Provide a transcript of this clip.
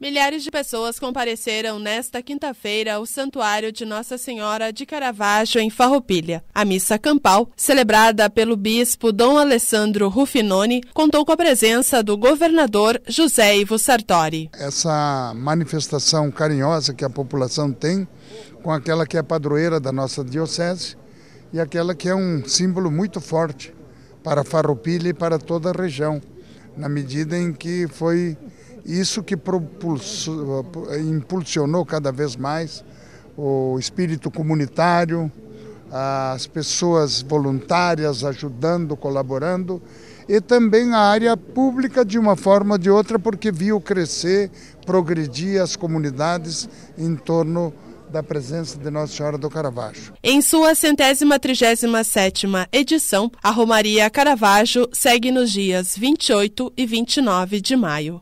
Milhares de pessoas compareceram nesta quinta-feira ao Santuário de Nossa Senhora de Caravaggio, em Farroupilha. A missa campal, celebrada pelo bispo Dom Alessandro Rufinoni, contou com a presença do governador José Ivo Sartori. Essa manifestação carinhosa que a população tem com aquela que é padroeira da nossa diocese e aquela que é um símbolo muito forte para Farroupilha e para toda a região, na medida em que foi isso que impulsionou cada vez mais o espírito comunitário, as pessoas voluntárias ajudando, colaborando e também a área pública de uma forma ou de outra, porque viu crescer, progredir as comunidades em torno da presença de Nossa Senhora do Caravaggio. Em sua centésima trigésima sétima edição, a Romaria Caravaggio segue nos dias 28 e 29 de maio.